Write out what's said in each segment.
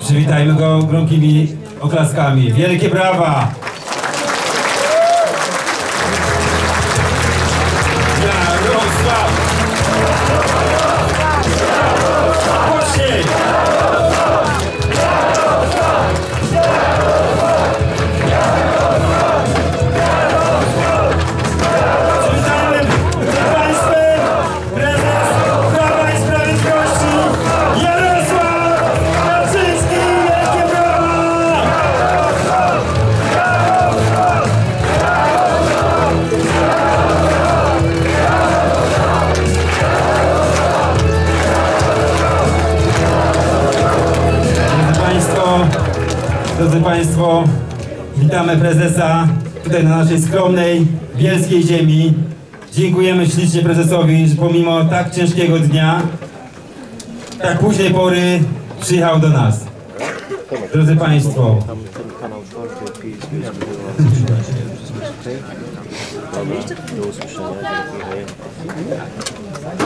Przywitajmy go gromkimi oklaskami. Wielkie brawa! Państwo, witamy prezesa tutaj na naszej skromnej, bielskiej ziemi. Dziękujemy ślicznie prezesowi, że pomimo tak ciężkiego dnia, tak późnej pory przyjechał do nas. Drodzy Państwo,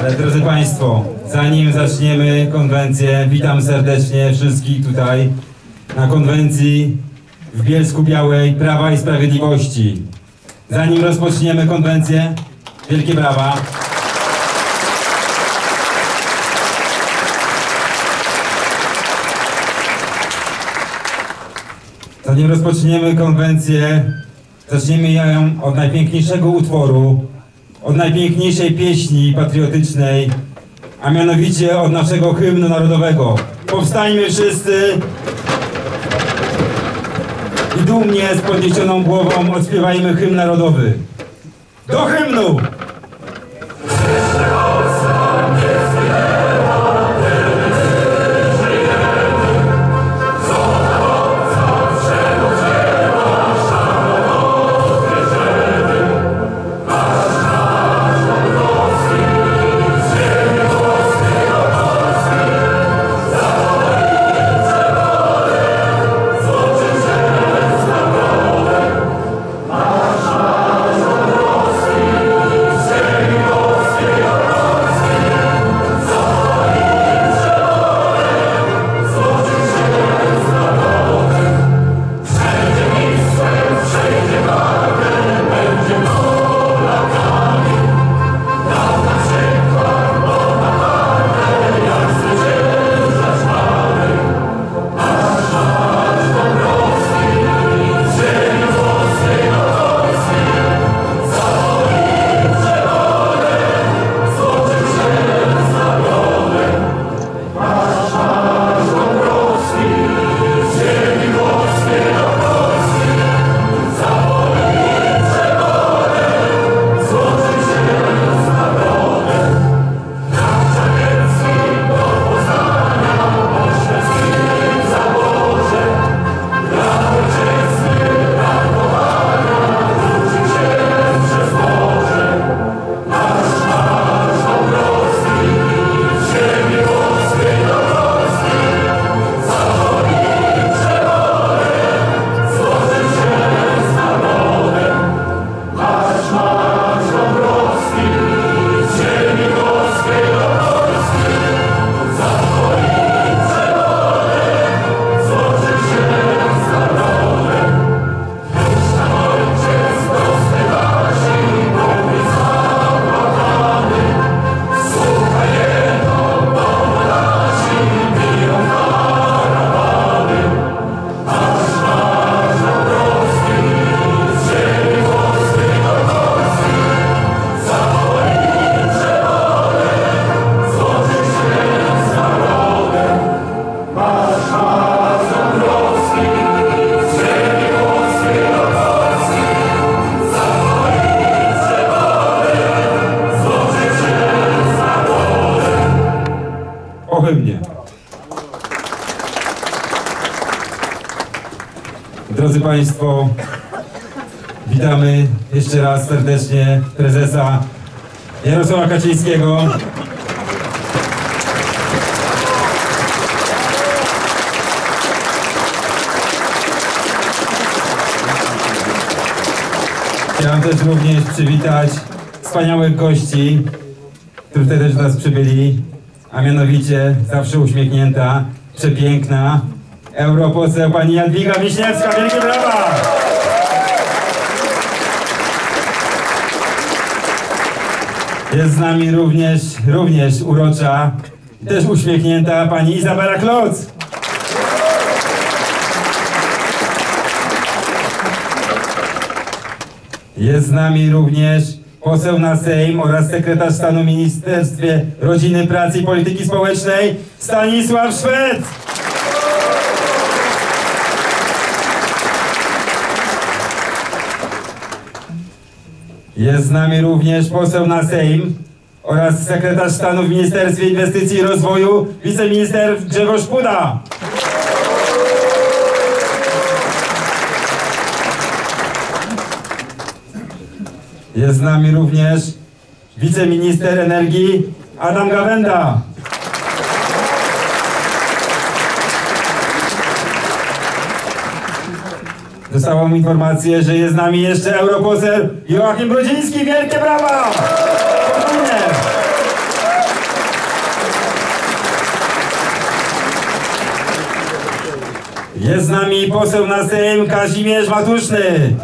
ale drodzy Państwo, zanim zaczniemy konwencję, witam serdecznie wszystkich tutaj na konwencji w Bielsku Białej Prawa i Sprawiedliwości. Zanim rozpoczniemy konwencję, wielkie brawa. Zanim rozpoczniemy konwencję, zaczniemy ją od najpiękniejszego utworu, od najpiękniejszej pieśni patriotycznej, a mianowicie od naszego hymnu narodowego. Powstańmy wszyscy dumnie z podniesioną głową odśpiewajmy hymn narodowy. Do hymnu! Drodzy Państwo, witamy jeszcze raz serdecznie prezesa Jarosława Kaczyńskiego. Chciałem też również przywitać wspaniałych gości, którzy tutaj też do nas przybyli, a mianowicie zawsze uśmiechnięta, przepiękna europoseł pani Jadwiga Wiśniewska. Wielkie brawa! Jest z nami również, również urocza, też uśmiechnięta pani Izabela Kloc. Jest z nami również poseł na Sejm oraz sekretarz stanu w Ministerstwie Rodziny, Pracy i Polityki Społecznej Stanisław Szwed. Jest z nami również poseł na Sejm oraz sekretarz stanu w Ministerstwie Inwestycji i Rozwoju, wiceminister Grzegorz Puda. Jest z nami również wiceminister energii Adam Gawenda. Dostałam informację, że jest z nami jeszcze europoseł Joachim Brudziński. Wielkie brawa! Jest z nami poseł na Sejm Kazimierz Matuszny.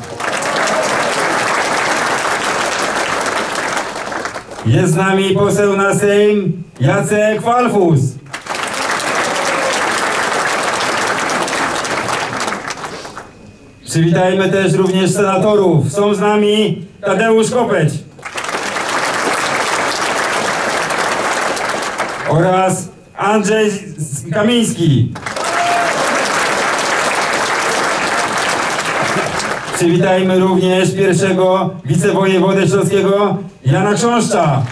Jest z nami poseł na Sejm Jacek Walfus. Przywitajmy też również senatorów. Są z nami Tadeusz Kopeć oraz Andrzej Kamiński. Przywitajmy również pierwszego wicewojewodę śląskiego Jana Książcza.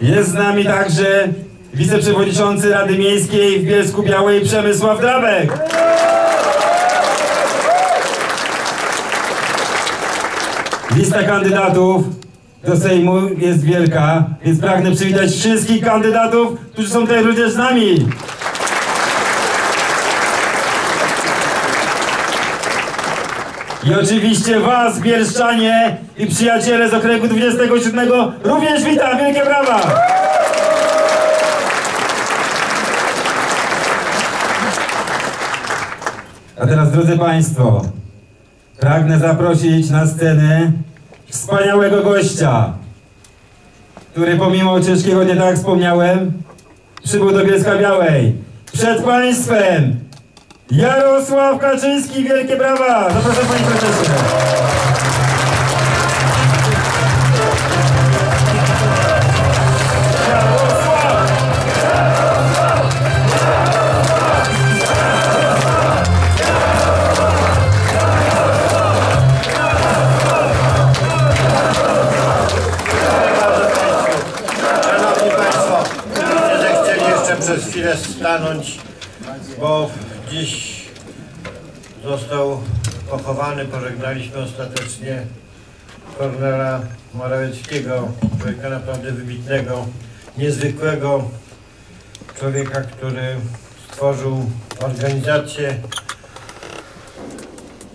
Jest z nami także wiceprzewodniczący Rady Miejskiej w Bielsku Białej Przemysław Drabek. Lista kandydatów do Sejmu jest wielka, więc pragnę przywitać wszystkich kandydatów, którzy są tutaj również z nami. I oczywiście Was, Bielszczanie i przyjaciele z okręgu 27 również witam, wielkie brawa! A teraz, drodzy Państwo, pragnę zaprosić na scenę wspaniałego gościa, który pomimo ciężkiego dnia, tak wspomniałem, przybył do Bielska Białej. Przed Państwem Jarosław Kaczyński, wielkie brawa! Zapraszam Panie Prezesie. Stanąć, bo dziś został pochowany, pożegnaliśmy ostatecznie Kornela Morawieckiego, człowieka naprawdę wybitnego, niezwykłego, człowieka, który stworzył organizację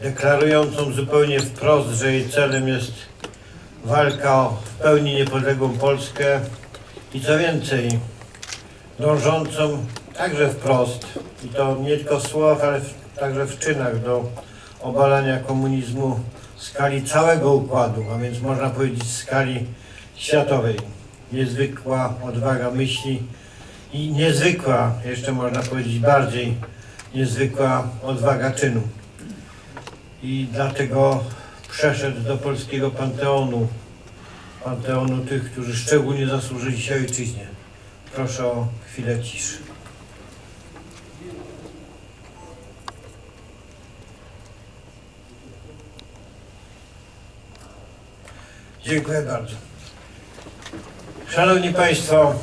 deklarującą zupełnie wprost, że jej celem jest walka o w pełni niepodległą Polskę i co więcej, dążącą także wprost, i to nie tylko w słowach, ale w, także w czynach do obalania komunizmu w skali całego układu, a więc można powiedzieć w skali światowej. Niezwykła odwaga myśli i niezwykła, jeszcze można powiedzieć bardziej, niezwykła odwaga czynu. I dlatego przeszedł do polskiego panteonu, panteonu tych, którzy szczególnie zasłużyli się ojczyźnie. Proszę o chwilę ciszy. Dziękuję bardzo. Szanowni Państwo,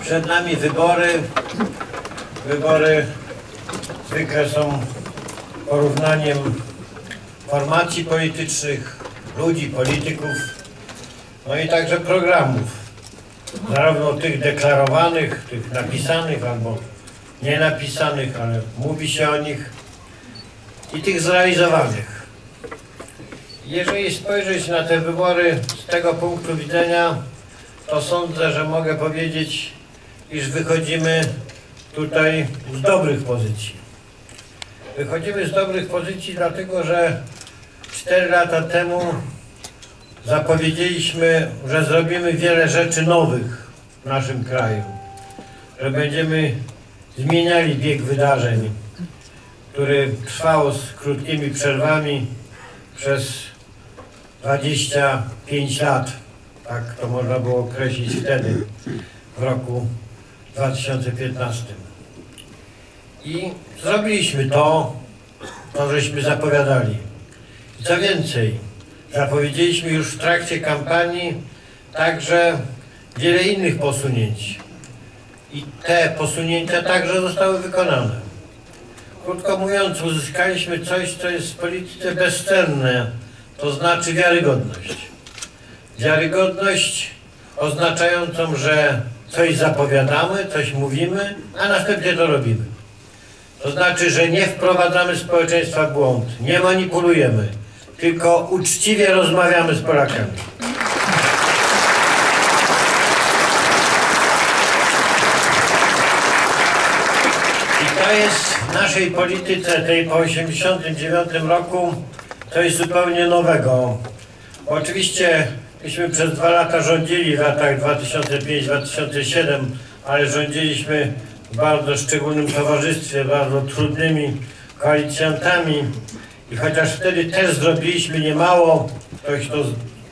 przed nami wybory. Wybory zwykle są porównaniem formacji politycznych, ludzi, polityków, no i także programów. Zarówno tych deklarowanych, tych napisanych albo nie napisanych, ale mówi się o nich i tych zrealizowanych. Jeżeli spojrzeć na te wybory z tego punktu widzenia, to sądzę, że mogę powiedzieć, iż wychodzimy tutaj z dobrych pozycji. Wychodzimy z dobrych pozycji dlatego, że 4 lata temu zapowiedzieliśmy, że zrobimy wiele rzeczy nowych w naszym kraju. Że będziemy zmieniali bieg wydarzeń, który trwał z krótkimi przerwami przez 25 lat. Tak to można było określić wtedy, w roku 2015. I zrobiliśmy to, to żeśmy zapowiadali. Co więcej, zapowiedzieliśmy już w trakcie kampanii także wiele innych posunięć. I te posunięcia także zostały wykonane. Krótko mówiąc, uzyskaliśmy coś, co jest w polityce bezcenne, to znaczy wiarygodność. Wiarygodność oznaczającą, że coś zapowiadamy, coś mówimy, a następnie to robimy. To znaczy, że nie wprowadzamy społeczeństwa w błąd, nie manipulujemy, tylko uczciwie rozmawiamy z Polakami. I to jest w naszej polityce, tej po 1989 roku, coś zupełnie nowego. Oczywiście myśmy przez dwa lata rządzili w latach 2005-2007, ale rządziliśmy w bardzo szczególnym towarzystwie, bardzo trudnymi koalicjantami i chociaż wtedy też zrobiliśmy niemało, ktoś to,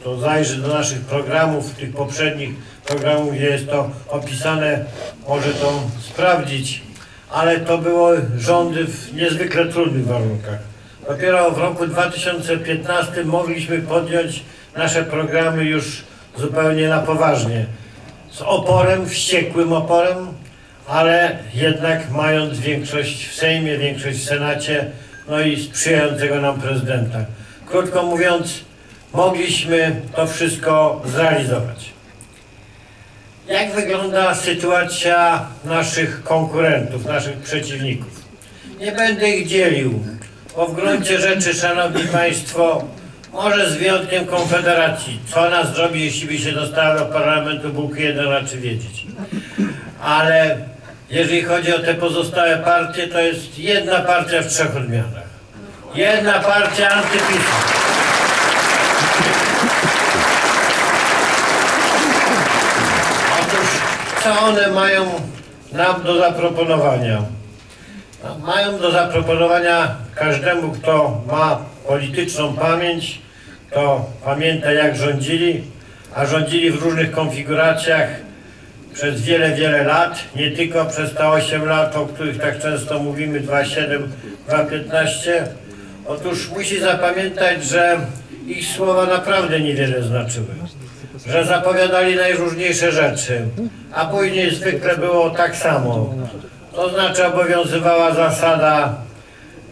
to zajrzy do naszych programów, tych poprzednich programów, gdzie jest to opisane, może to sprawdzić, ale to były rządy w niezwykle trudnych warunkach. Dopiero w roku 2015 mogliśmy podjąć nasze programy już zupełnie na poważnie. Z oporem, wściekłym oporem, ale jednak mając większość w Sejmie, większość w Senacie, no i sprzyjającego nam prezydenta. Krótko mówiąc, mogliśmy to wszystko zrealizować. Jak wygląda sytuacja naszych konkurentów, naszych przeciwników? Nie będę ich dzielił, bo w gruncie rzeczy, Szanowni Państwo, może z wyjątkiem Konfederacji, co ona zrobi, jeśli by się dostała do parlamentu, Bóg jeden raczy wiedzieć. Ale jeżeli chodzi o te pozostałe partie, to jest jedna partia w trzech odmianach. Jedna partia antypisu. Otóż co one mają nam do zaproponowania? Mają do zaproponowania każdemu, kto ma polityczną pamięć, kto pamięta jak rządzili, a rządzili w różnych konfiguracjach przez wiele, wiele lat, nie tylko przez te 8 lat, o których tak często mówimy, 2,7, 2,15. Otóż musi zapamiętać, że ich słowa naprawdę niewiele znaczyły. Że zapowiadali najróżniejsze rzeczy, a później zwykle było tak samo. To znaczy obowiązywała zasada,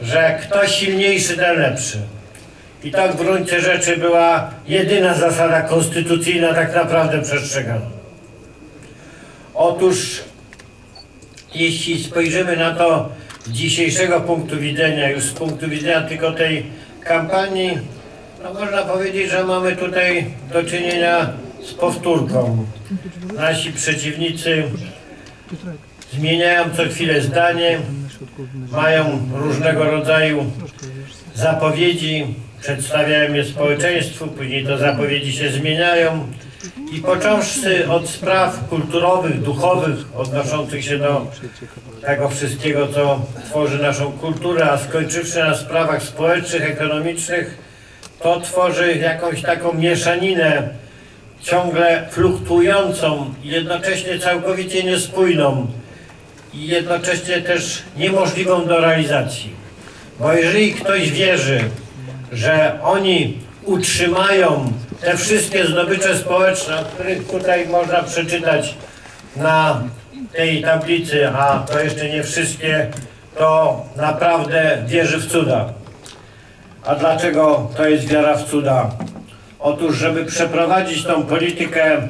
że kto silniejszy, ten lepszy. I tak w gruncie rzeczy była jedyna zasada konstytucyjna tak naprawdę przestrzegana. Otóż, jeśli spojrzymy na to z dzisiejszego punktu widzenia, już z punktu widzenia tylko tej kampanii, no można powiedzieć, że mamy tutaj do czynienia z powtórką. Nasi przeciwnicy zmieniają co chwilę zdanie, mają różnego rodzaju zapowiedzi, przedstawiają je społeczeństwu, później te zapowiedzi się zmieniają. I począwszy od spraw kulturowych, duchowych, odnoszących się do tego wszystkiego, co tworzy naszą kulturę, a skończywszy na sprawach społecznych, ekonomicznych, to tworzy jakąś taką mieszaninę ciągle fluktuującą jednocześnie całkowicie niespójną i jednocześnie też niemożliwą do realizacji. Bo jeżeli ktoś wierzy, że oni utrzymają te wszystkie zdobycze społeczne, o których tutaj można przeczytać na tej tablicy, a to jeszcze nie wszystkie, to naprawdę wierzy w cuda. A dlaczego to jest wiara w cuda? Otóż, żeby przeprowadzić tą politykę,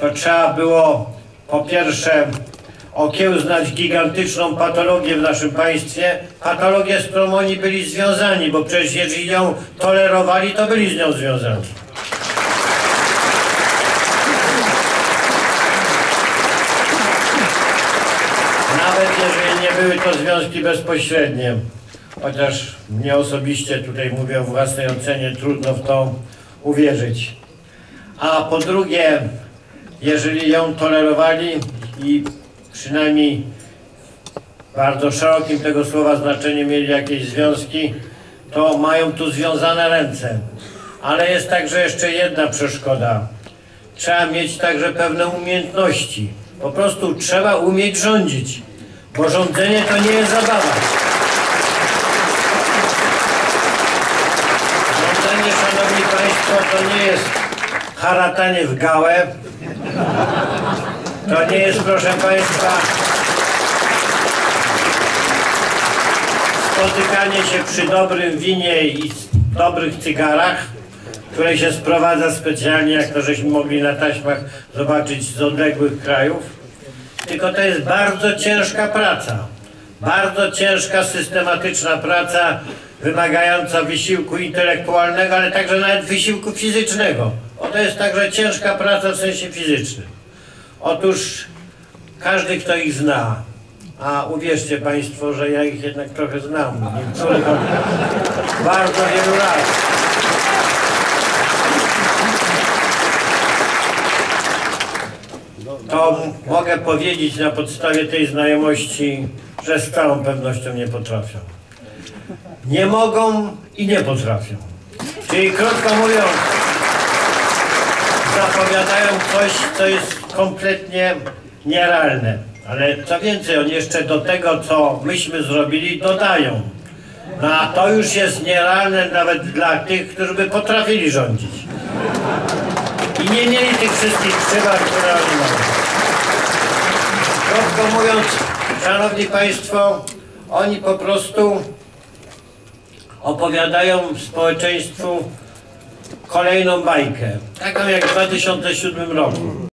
to trzeba było po pierwsze okiełznać gigantyczną patologię w naszym państwie, patologię, z którą oni byli związani, bo przecież jeżeli ją tolerowali, to byli z nią związani. Nawet jeżeli nie były to związki bezpośrednie, chociaż mnie osobiście, tutaj mówię o własnej ocenie, trudno w to uwierzyć. A po drugie, jeżeli ją tolerowali i przynajmniej bardzo szerokim tego słowa znaczeniu mieli jakieś związki, to mają tu związane ręce. Ale jest także jeszcze jedna przeszkoda. Trzeba mieć także pewne umiejętności. Po prostu trzeba umieć rządzić, bo rządzenie to nie jest zabawa. Rządzenie, szanowni państwo, to nie jest haratanie w gałę. To nie jest, proszę państwa, spotykanie się przy dobrym winie i dobrych cygarach, które się sprowadza specjalnie, jak to żeśmy mogli na taśmach zobaczyć z odległych krajów. Tylko to jest bardzo ciężka praca. Bardzo ciężka, systematyczna praca, wymagająca wysiłku intelektualnego, ale także nawet wysiłku fizycznego. Bo to jest także ciężka praca w sensie fizycznym. Otóż każdy, kto ich zna, a uwierzcie Państwo, że ja ich jednak trochę znam, bardzo wielu lat. To mogę powiedzieć na podstawie tej znajomości, że z całą pewnością nie potrafią. Nie mogą i nie potrafią. Czyli krótko mówiąc, zapowiadają coś, co jest kompletnie nierealne. Ale co więcej, oni jeszcze do tego, co myśmy zrobili, dodają. No a to już jest nierealne nawet dla tych, którzy by potrafili rządzić. I nie mieli tych wszystkich przywar, które oni mają. Krótko mówiąc, szanowni państwo, oni po prostu opowiadają społeczeństwu kolejną bajkę. Taką jak w 2007 roku.